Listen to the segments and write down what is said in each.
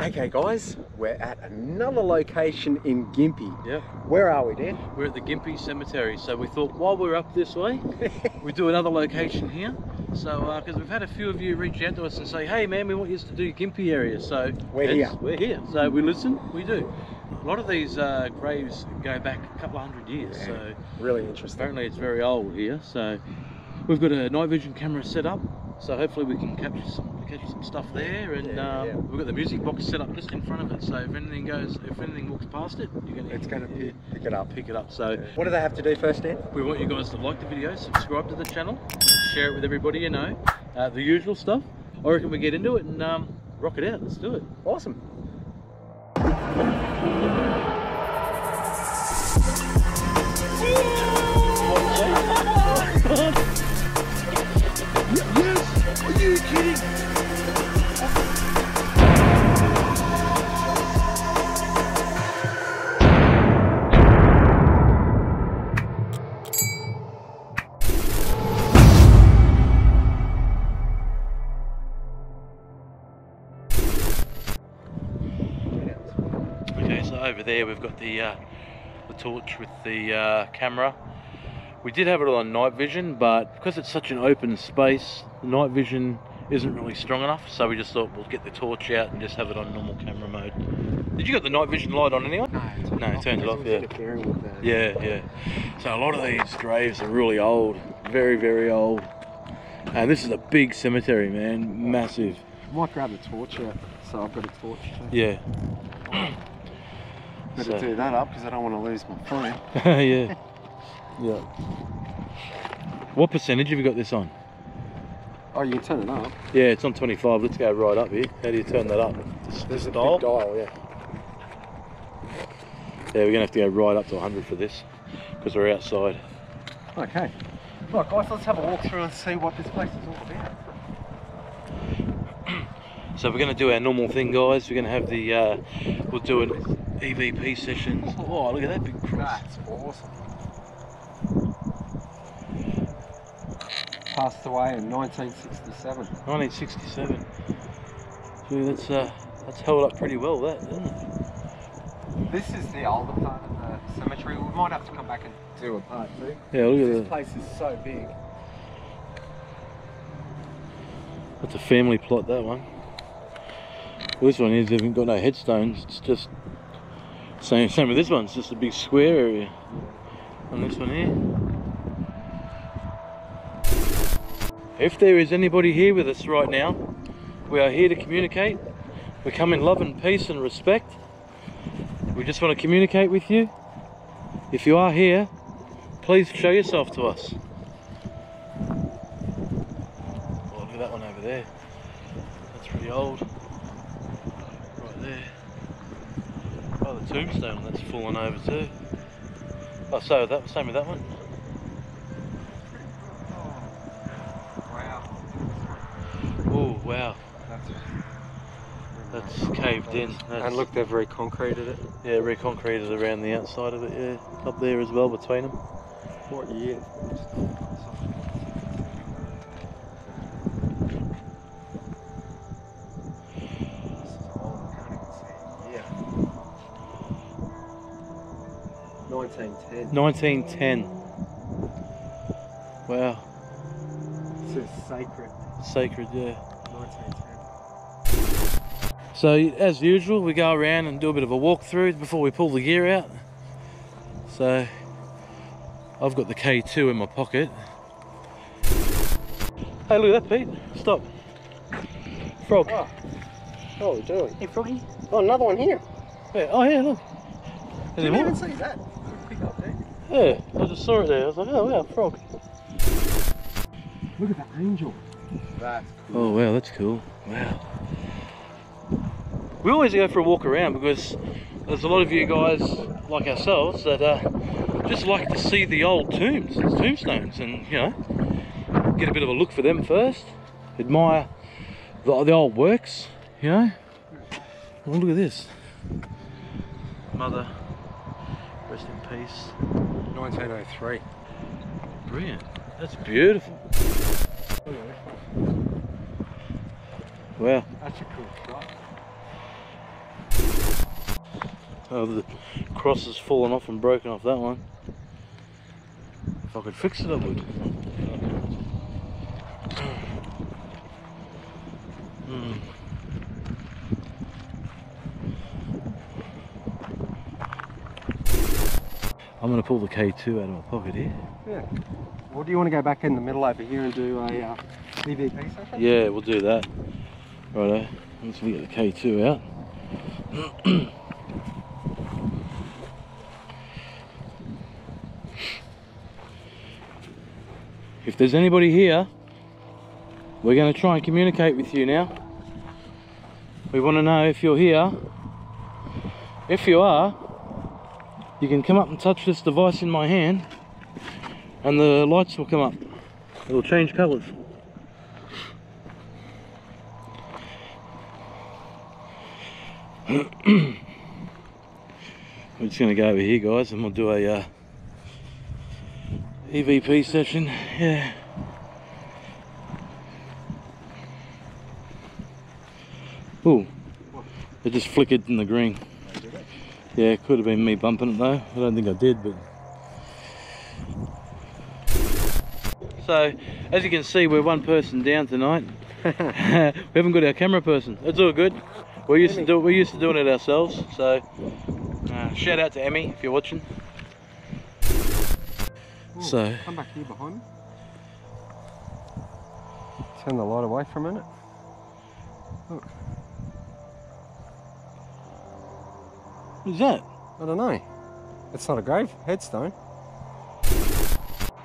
Okay guys, we're at another location in Gympie. Yep. Where are we, Dan? We're at the Gympie Cemetery, so we thought while we're up this way, we do another location here. So, because we've had a few of you reach out to us and say, hey man, we want you to do Gympie area. So We're here. We're here. So we listen, we do. A lot of these uh, graves go back a couple of hundred years. Yeah. So Really interesting. apparently it's very old here. So we've got a night vision camera set up. So hopefully we can capture some capture some stuff there, and Yeah, um, yeah. we've got the music box set up just in front of it. So if anything goes, if anything walks past it, you're gonna It's going to yeah, pick it up. pick it up. So What do they have to do first, Dan? we want you guys to like the video, subscribe to the channel, share it with everybody you know, uh, the usual stuff. I reckon we get into it and um, rock it out. Let's do it. Awesome. Yes! Are you kidding? There we've got the uh, the torch with the uh, camera. We did have it on night vision, but because it's such an open space, the night vision isn't really strong enough. So we just thought we'll get the torch out and just have it on normal camera mode. Did you got the night vision light on anyway? No, No, it turned it off, yeah. The... Yeah, yeah. So a lot of these graves are really old, very, very old. And this is a big cemetery, man, massive. Might grab a torch out, so I've got a torch. too. Yeah, Better So- do that up because I don't want to lose my phone. yeah, yeah. What percentage have you got this on? Oh, you can turn it up. Yeah, it's on 25. Let's go right up here. How do you turn that up? There's a dial? dial, yeah. Yeah, we're gonna have to go right up to 100 for this because we're outside. Okay. Right, guys, let's have a walk through and see what this place is all about. So we're gonna do our normal thing, guys. We're gonna have the, uh, we'll do an EVP session. Oh, look at that big cross. That's awesome. Passed away in 1967. 1967. Gee, that's uh, that's held up pretty well, that, isn't it? This is the older part of the cemetery. We might have to come back and do a part two. Yeah, look at This at that. place is so big. That's a family plot, that one. Well, this one is, hasn't got no headstones. It's just same same with this one. It's just a big square area. On this one here. If there is anybody here with us right now, we are here to communicate. We come in love and peace and respect. We just want to communicate with you. If you are here, please show yourself to us. Oh, look at that one over there. That's pretty old. Right there. Oh, the tombstone that's fallen over too. Oh, so that same with that one. Wow. Oh, wow. That's, That's caved in. That's, and look, they've reconcreted it. yeah, reconcreted around the outside of it. Yeah, up there as well between them. What year? Yeah. 1910. 1910. Wow, It says sacred. sacred. Yeah. 1910. So as usual, we go around and do a bit of a walkthrough before we pull the gear out. So I've got the K2 in my pocket. Hey, look at that, Pete. Stop. Frog. Ah. Oh, what are we doing? Hey, froggy. Oh, another one here. Yeah. Oh, yeah, look. Any Didn't even see that. Pick up there. Yeah, I just saw it there. I was like, oh, wow, frog. Look at that angel. That's Oh, wow, that's cool. Wow. We always go for a walk around because there's a lot of you guys like ourselves that uh, just like to see the old tombs, tombstones, and you know, get a bit of a look for them first, admire the, the old works, you know. Oh, look at this. Mother, rest in peace. 1903. Brilliant. That's beautiful. Wow. That's a cool shot. Oh, the cross has fallen off and broken off that one. If I could fix it, I would. Hmm. I'm going to pull the K2 out of my pocket here. Yeah. Well, do you want to go back in the middle over here and do a uh, EVP session? Yeah, we'll do that. Righto, let's get the K2 out. if there's anybody here, we're going to try and communicate with you now. We want to know if you're here. If you are, you can come up and touch this device in my hand and the lights will come up. It'll change colours. We're just going to go over here, guys, and we'll do a uh, EVP session. Yeah. Ooh, it just flickered in the green. Yeah, it could have been me bumping it though. I don't think I did, but. So, as you can see, we're one person down tonight. we haven't got our camera person. It's all good. We're used to do we're used to doing it ourselves. So, uh, shout out to Emmy if you're watching. Ooh, So- come back here behind me. Turn the light away for a minute. Look, What's that? I don't know. It's not a grave headstone.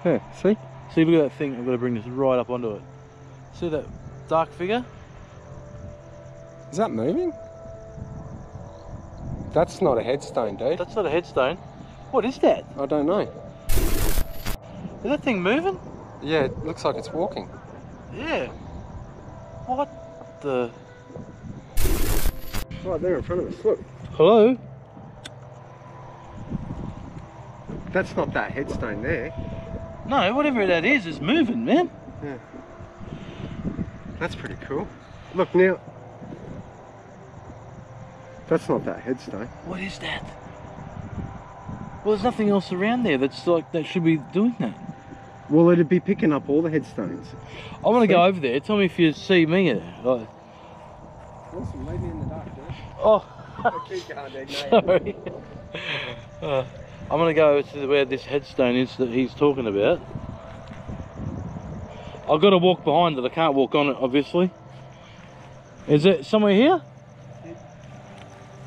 Yeah, see? See, look at that thing. I've got to bring this right up onto it. See that dark figure? Is that moving? That's not a headstone, dude. That's not a headstone. What is that? I don't know. Is that thing moving? Yeah, it looks like it's walking. Yeah. What the? Right there in front of us, look. Hello? That's not that headstone there. No, whatever that is, is moving, man. Yeah. That's pretty cool. Look now. That's not that headstone. What is that? Well, there's nothing else around there that's like that should be doing that. Well, it'd be picking up all the headstones. I want to go over there. Tell me if you see me. Like, Awesome, leave me in the dark, dude. oh, Keep going, dude. sorry. Uh, I'm gonna go to where this headstone is that he's talking about. I've got to walk behind it. I can't walk on it, obviously. Is it somewhere here?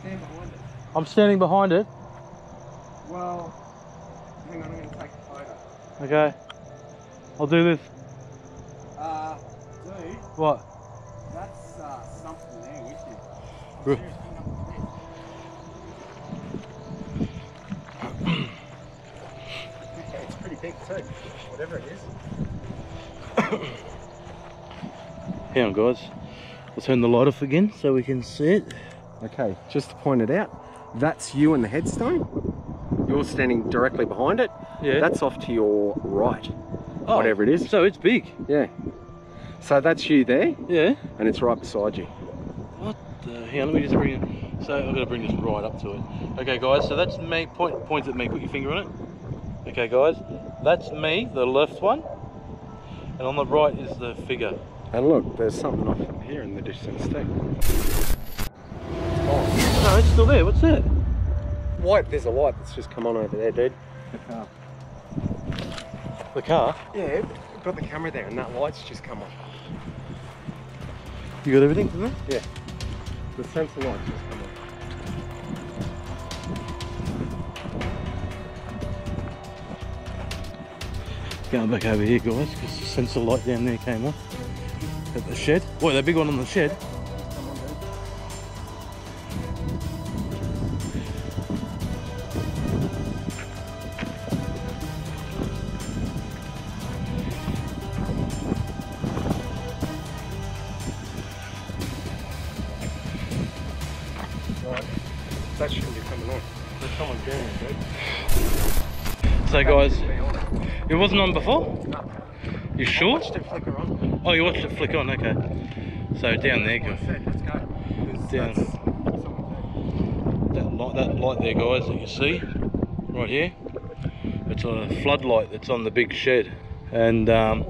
Stand behind it. I'm standing behind it. Well, hang on, I'm going to take a photo. Okay. I'll do this. Uh, dude, What? that's uh, something there with you. Re- Seriously, nothing there. Okay, it's pretty big too, whatever it is. Hang on, guys. I'll turn the light off again so we can see it. Okay, just to point it out, that's you and the headstone. You're standing directly behind it. Yeah. That's off to your right, Oh, whatever it is. So it's big. Yeah. So that's you there, Yeah. and it's right beside you. What the hell? Let me just bring it. So I've got to bring this right up to it. Okay, guys. So that's me. Point, point at me. Put your finger on it. Okay, guys. That's me, the left one, and on the right is the figure. And look, there's something off here in the distance too. No, it's still there. What's that? White, there's a light that's just come on over there, dude. The car. Yeah, I've got the camera there and that light's just come on. You got everything from there? Yeah. The sensor light's just come on. Going back over here, guys, because the sensor light down there came on at the shed. What, that big one on the shed? Wasn't on before. No. You I sure? watched it flicker on. Oh, you watched it flick on. Okay. So down there, That's what I guys. let's go. 'Cause Down. That light that light there, guys, that you see right here. It's a floodlight that's on the big shed, and um,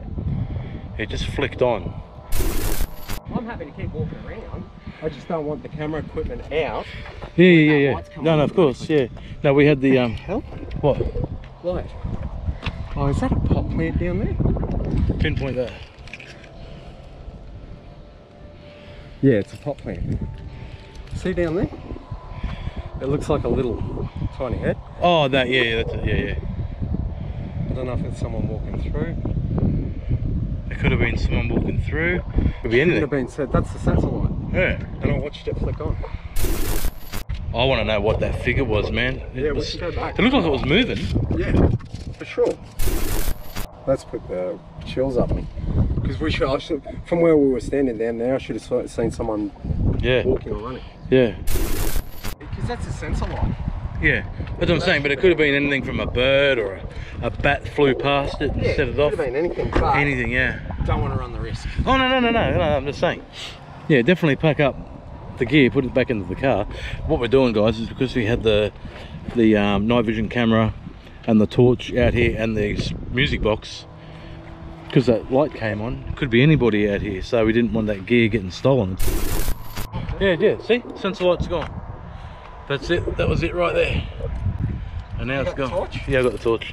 it just flicked on. I'm happy to keep walking around. I just don't want the camera equipment out. Yeah, yeah, yeah, yeah. No, no, of course, yeah. No, we had the um, Hell? what? Light. Oh, is that a pot plant down there? Pinpoint that. Yeah, it's a pot plant. See down there? It looks like a little tiny head. Oh, that, yeah, yeah, that's it, yeah, yeah. I don't know if it's someone walking through. It could have been someone walking through. Could be anything. Could have been said. That's the satellite. Yeah. And I watched it flick on. I want to know what that figure was, man. It, Yeah, we was, should go back. it looked like it was moving. Yeah, for sure. Let's put the chills up me. Because we should, I should, from where we were standing down there, I should have seen someone Yeah, walking or running. yeah, Because that's a sensor light. yeah. That's what I'm saying. But it could have been anything from a bird or a, a bat flew past it and set it off. Could have been anything, Anything, yeah. don't want to run the risk. Oh no, no, no, no, no. I'm just saying. Yeah, definitely pack up the gear, put it back into the car. What we're doing, guys, is because we had the the um, night vision camera and the torch out here and the music box. Because that light came on, could be anybody out here, so we didn't want that gear getting stolen. Yeah, yeah. See, sensor light's gone. That's it. That was it right there. And now You it's got the gone. torch? Yeah, I got the torch.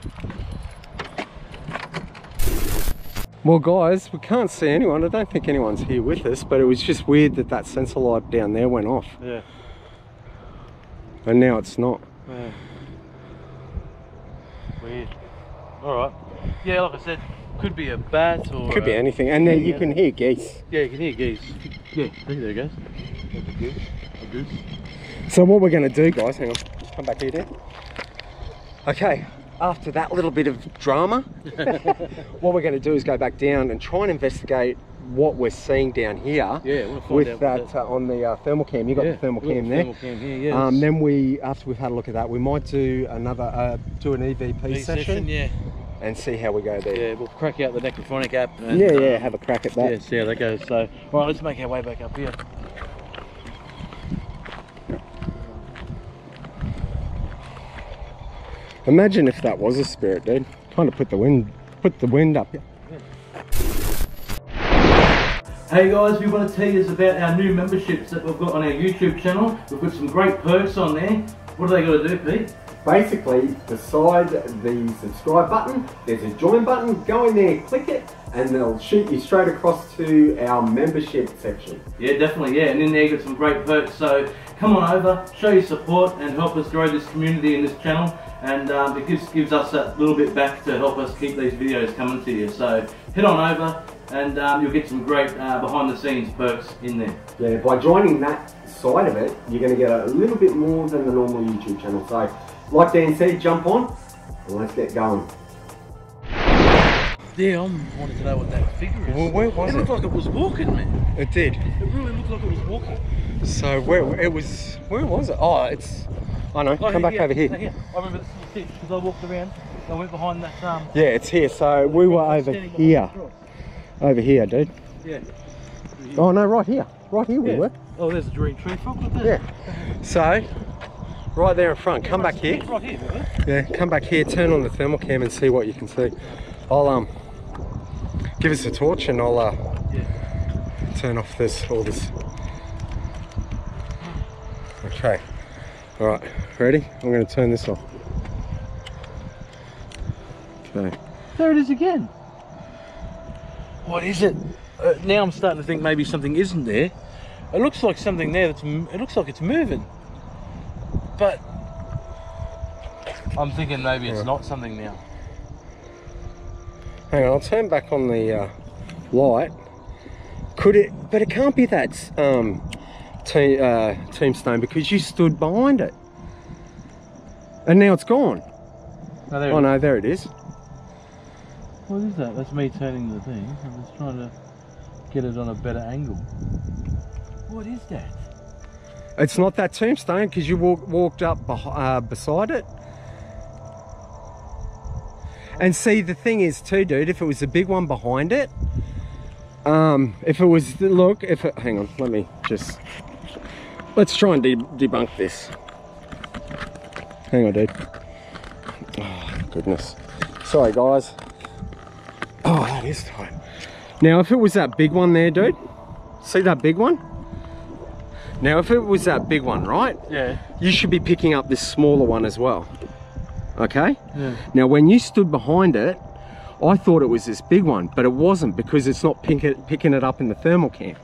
Well, guys, we can't see anyone. I don't think anyone's here with us, but it was just weird that that sensor light down there went off, Yeah. and now it's not. Yeah. Weird. All right. Yeah, like I said, could be a bat or Could be anything. And there you can hear geese. Yeah, you can hear geese. Yeah, there you go. Goose. A goose. So what we're going to do, guys, hang on, just come back here, Dan. Okay, after that little bit of drama, what we're going to do is go back down and try and investigate what we're seeing down here Yeah, I wanna find with that uh, on the uh, thermal cam. You got yeah, the thermal cam the there. Thermal cam here, yeah. Um, then we, after we've had a look at that, we might do another, uh, do an EVP B session, yeah. And see how we go there. Yeah, we'll crack out the Necrophonic app. And, Yeah, uh, yeah, have a crack at that. Yeah, see how that goes. So, all right, let's make our way back up here. Imagine if that was a spirit, dude. Kind of put the wind, put the wind up. Hey guys, we want to tell you about our new memberships that we've got on our YouTube channel. We've got some great perks on there. What do they got to do, Pete? Basically, beside the subscribe button, there's a join button. Go in there, click it, and they'll shoot you straight across to our membership section. Yeah, definitely, yeah. And in there, you've got some great perks. So come on over, show your support, and help us grow this community and this channel. And um, it gives, gives us that little bit back to help us keep these videos coming to you. So head on over, and um, you'll get some great uh, behind the scenes perks in there. Yeah, by joining that side of it, you're going to get a little bit more than the normal YouTube channel. So, like Dan said, jump on and let's get going. Yeah, I'm wanting to know what that figure is. Well, where was it? it? looked like it was walking, man. It did. It really looked like it was walking. So where it was? Where was it? Oh, it's. I know. Oh, Come back yeah, over here. here. I remember this little ditch because I walked around. I went behind that. Um, Yeah, it's here. So we were over here. Over here, dude. Yeah. Oh no, right here. Right here we were. Oh, there's a green tree frog. Yeah. So, right there in front. Come back here. Yeah, come back here. Turn on the thermal cam and see what you can see. I'll um give us a torch and I'll uh turn off this all this. Okay. All right. Ready? I'm going to turn this off. Okay. There it is again. What is it? Uh, now I'm starting to think maybe something isn't there. It looks like something there that's. It looks like it's moving. But I'm thinking maybe it's Yeah. not something now. Hang on. I'll turn back on the uh, light. Could it? But it can't be that um, te- uh, tombstone because you stood behind it. And now it's gone. No, there Oh no, there it is. What is that? That's me turning the thing. I'm just trying to get it on a better angle. What is that? It's not that tombstone because you walk, walked up uh, beside it. And see, the thing is too, dude, if it was the big one behind it, um, if it was, look, if it, hang on, let me just, let's try and de- debunk this. Hang on, dude. Oh, goodness. Sorry, guys. Oh, that is tight. Now, if it was that big one there, dude, see that big one? Now, if it was that big one, right, Yeah. you should be picking up this smaller one as well. Okay? Yeah. Now, when you stood behind it, I thought it was this big one, but it wasn't because it's not it, picking it up in the thermal cam.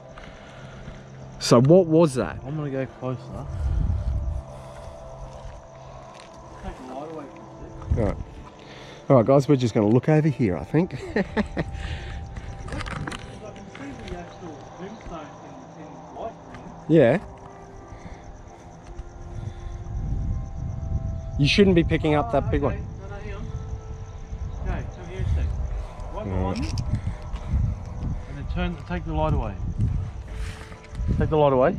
So what was that? I'm gonna go closer. Take light away from All right. All right, guys, we're just going to look over here, I think. I can see the actual tombstone in, in light green. Yeah. You shouldn't be picking up that big one. No, no, hang on. Okay, come here a sec. Right behind. And then turn, take the light away. Take the light away.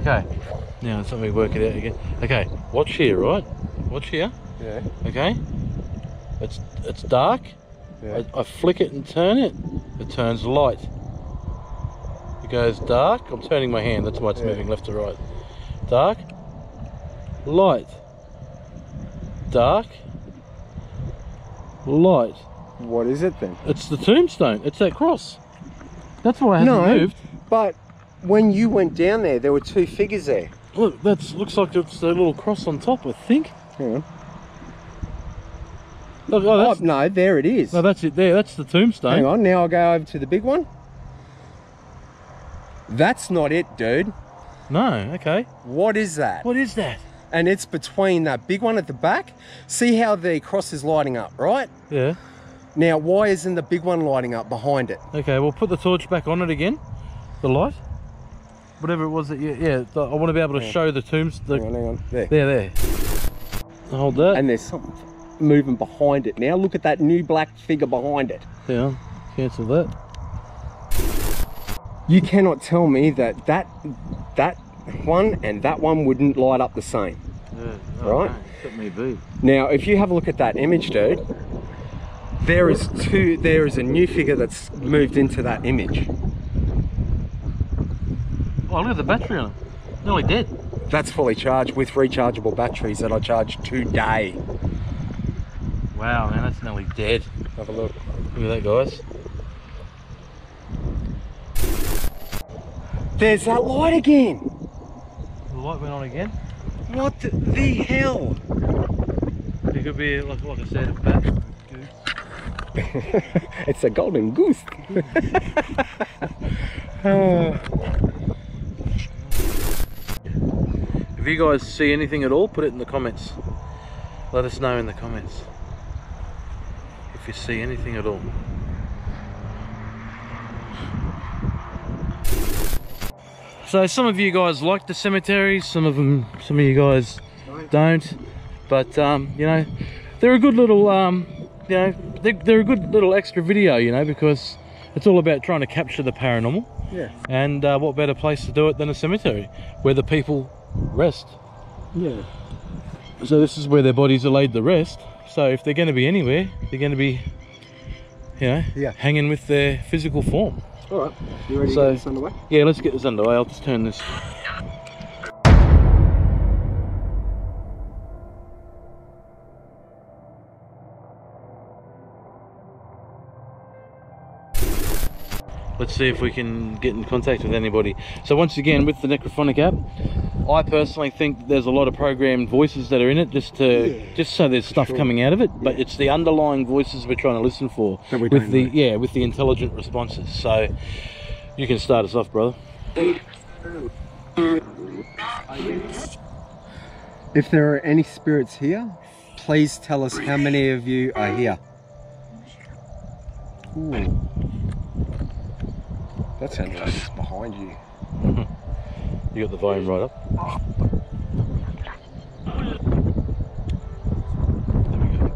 Okay. Now let's let me work it out again. Okay, watch here, right? Watch here. Yeah. Okay. It's it's dark. Yeah. I, I flick it and turn it. It turns light. Goes dark. I'm turning my hand. That's why it's Yeah. moving left to right. Dark. Light. Dark. Light. What is it then? It's the tombstone. It's that cross. That's why it hasn't No. moved. But when you went down there, there were two figures there. Look, that looks like it's the little cross on top. I think. On. Look, oh, Oh, no, there it is. no, that's it there. That's the tombstone. Hang on, now I'll go over to the big one. That's not it, dude. No. Okay. What is that? What is that? And it's between that big one at the back. See how the cross is lighting up, right? Yeah. Now, why isn't the big one lighting up behind it? Okay, we'll put the torch back on it again. The light. Whatever it was that you, yeah, I want to be able to Yeah. show the tombs. The, Hang on, hang on. There. There, there. Hold that. And there's something moving behind it. Now look at that new black figure behind it. yeah, cancel that. You cannot tell me that that that one and that one wouldn't light up the same. Yeah, Right. Be. Now, if you have a look at that image, dude, there is two. There is a new figure that's moved into that image. Oh, look at the battery on it. Nearly dead. That's fully charged with rechargeable batteries that I charged today. Wow, man, that's nearly dead. Have a look. Look at that, guys. There's that light again. The light went on again. What the, hell? It could be, like, like I said, a bat. it's a golden goose. Uh, If you guys see anything at all, put it in the comments. Let us know in the comments. If you see anything at all. So some of you guys like the cemeteries, some of them, some of you guys don't. But um, you know, they're a good little, um, you know, they're, they're a good little extra video, you know, because it's all about trying to capture the paranormal. yeah. And uh, what better place to do it than a cemetery, where the people rest. Yeah. So this is where their bodies are laid to rest. So if they're going to be anywhere, they're going to be, you know, Yeah. hanging with their physical form. All right. You ready So- to get this underway? Yeah, let's get this underway. I'll just turn this. Let's see if we can get in contact with anybody. So once again, with the Necrophonic app, I personally think there's a lot of programmed voices that are in it, just to just so there's stuff sure. coming out of it. But it's the underlying voices we're trying to listen for with the know. yeah with the intelligent responses. So you can start us off, brother. If there are any spirits here, please tell us how many of you are here. Ooh. That sounds like it's behind you. You got the volume right up. There we go.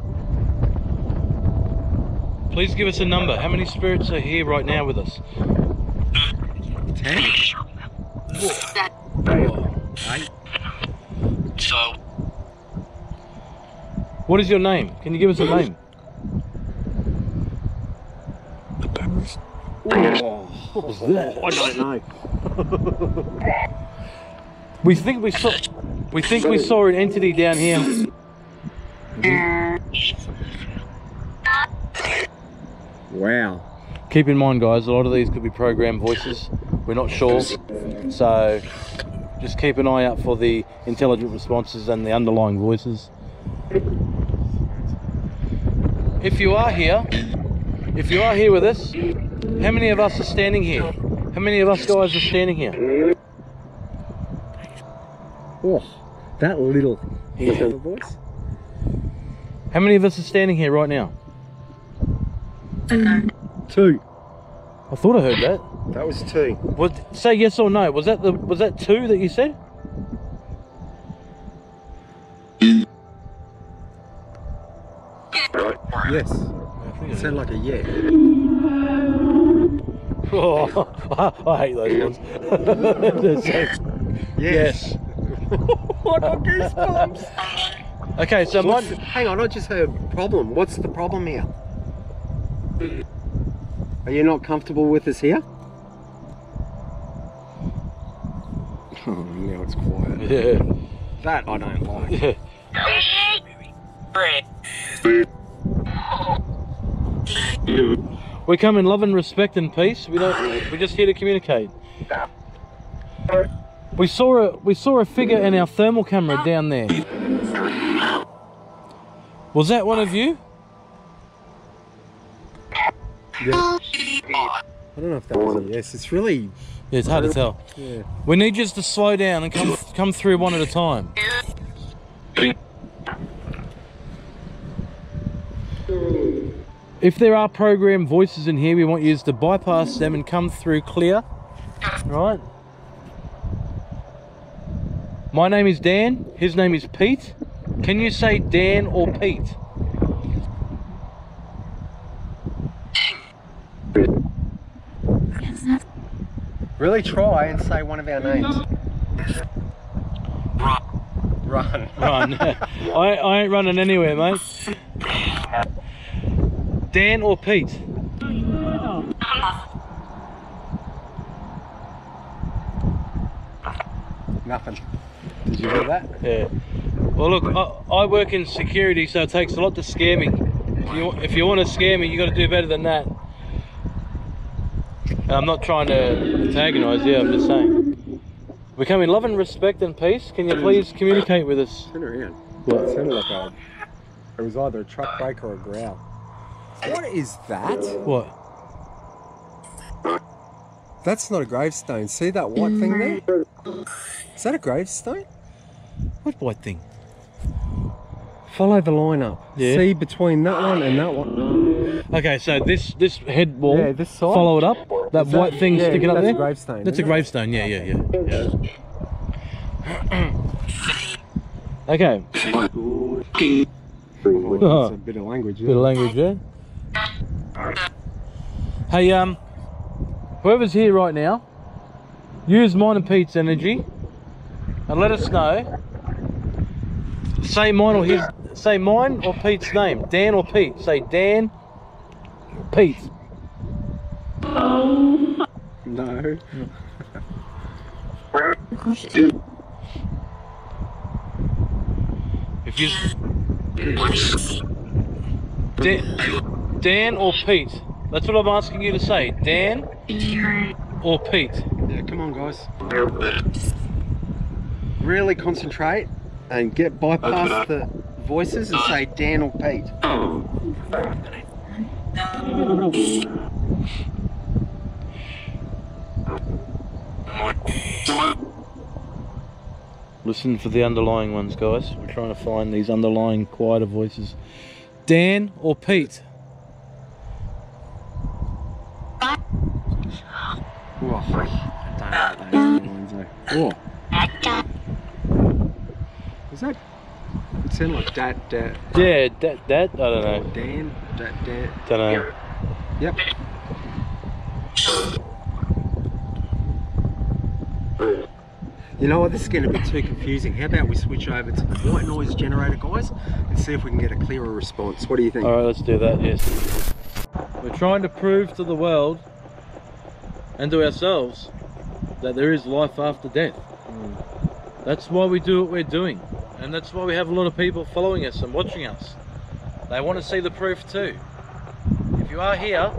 Please give us a number. How many spirits are here right now with us? Ten? Eight? So, What is your name? Can you give us a name? Oh, What was that? I don't know. We think we saw. We think we saw an entity down here. Wow. Keep in mind, guys, a lot of these could be programmed voices. We're not sure. So just keep an eye out for the intelligent responses and the underlying voices. If you are here, if you are here with us, how many of us are standing here? How many of us guys are standing here? Oh, that little Yeah. voice. How many of us are standing here right now? Two. I thought I heard that. That was two. What, say yes or no. Was that the was that two that you said? Yes. It sounded like a yeah. Oh, I, I hate those ones. yes. I got goosebumps. Okay, so What's mine. hang on, I just heard a problem. What's the problem here? Are you not comfortable with us here? Oh, now it's quiet. Yeah. That I don't like. yeah. We come in love and respect and peace. We don't. We're just here to communicate. We saw a we saw a figure in our thermal camera down there. Was that one of you? I don't know if that was a yes. It's really Yeah, it's hard to tell. yeah. We need you to slow down and come come through one at a time. If there are programmed voices in here, we want you to bypass them and come through clear. Right? My name is Dan. His name is Pete. Can you say Dan or Pete? Really try and say one of our names. Run. Run. I, I ain't running anywhere, mate. Dan or Pete? Nothing. Did you hear that? Yeah. Well, look, I, I work in security, so it takes a lot to scare me. If you, if you want to scare me, you got to do better than that. And I'm not trying to antagonise you. I'm just saying. We come in love and respect and peace. Can you please communicate with us? Turn around. What? It sounded like a. It was either a truck brake or a growl. What is that? What? That's not a gravestone. See that white thing there? Is that a gravestone? What white thing? Follow the line up. Yeah. See between that one and that one. Okay, so this this head wall. Yeah, this side. Follow it up. That that- white thing yeah, sticking up there. that's a gravestone. That's a gravestone. Yeah, yeah, yeah. yeah. okay. Oh, a bit of language. Bit of language, yeah. Hey, um, whoever's here right now, use mine and Pete's energy, and let us know. Say mine or his. Say mine or Pete's name. Dan or Pete. Say Dan. Pete. No. If you. Dan, Dan or Pete. That's what I'm asking you to say. Dan or Pete. Yeah, come on, guys. Really concentrate and get bypass the voices and say Dan or Pete. Listen for the underlying ones, guys. We're trying to find these underlying quieter voices. Dan or Pete? Oh, I don't know what those lines are. Oh. Was that? It sounded like dat, dat, Yeah, that, that, I don't know. Dan, dat, dat. Don't know. Yep. You know what? This is going to be too confusing. How about we switch over to the white noise generator, guys, and see if we can get a clearer response. What do you think? Alright, let's do that, yes. We're trying to prove to the world and to ourselves that there is life after death. That's why we do what we're doing. And that's why we have a lot of people following us and watching us. They want to see the proof too. If you are here,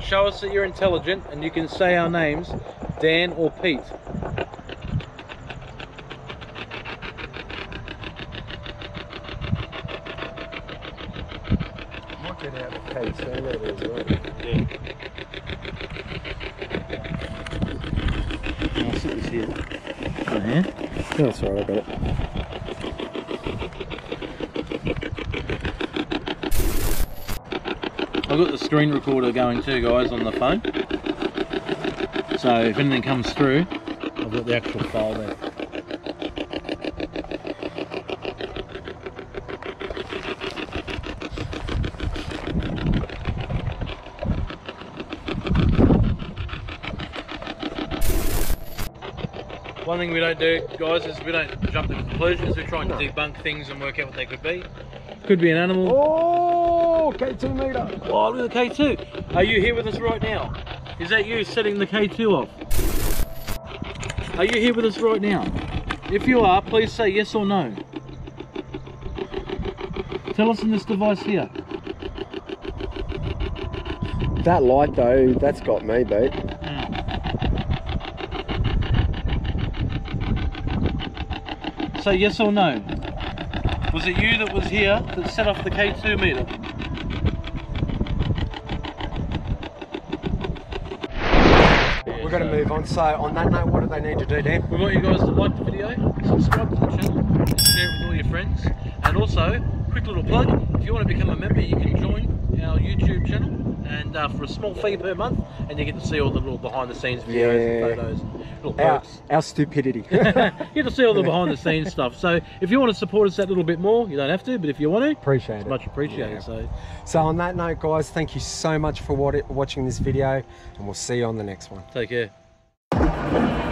show us that you're intelligent and you can say our names, Dan or Pete. Might get out of Kate Sander there as well. I'll sit this here. No, that's alright, I got it. I've got the screen recorder going too, guys, on the phone. So if anything comes through, I've got the actual file there. One thing we don't do, guys, is we don't jump to conclusions. We try and debunk things and work out what they could be. Could be an animal. Oh, K2 meter. Oh, look at the K2. Are you here with us right now? Is that you setting the K2 off? Are you here with us right now? If you are, please say yes or no. Tell us in this device here. That light though, that's got me beat. Say yes or no. Was it you that was here that set off the K2 meter? We're going to move on. So, on that note, what do they need to do, Dan? We want you guys to like the video, subscribe to the channel, and share it with all your friends. And also, quick little plug, if you want to become a member, you can join our YouTube channel and uh, for a small fee per month, and you get to see all the little behind the scenes videos Yeah. and photos, little Our, perks. our stupidity. you get to see all the behind the scenes stuff. So if you want to support us that little bit more, you don't have to, but if you want to, Appreciate it's it. much appreciated. Yeah. So So, on that note, guys, thank you so much for watching this video, and we'll see you on the next one. take care.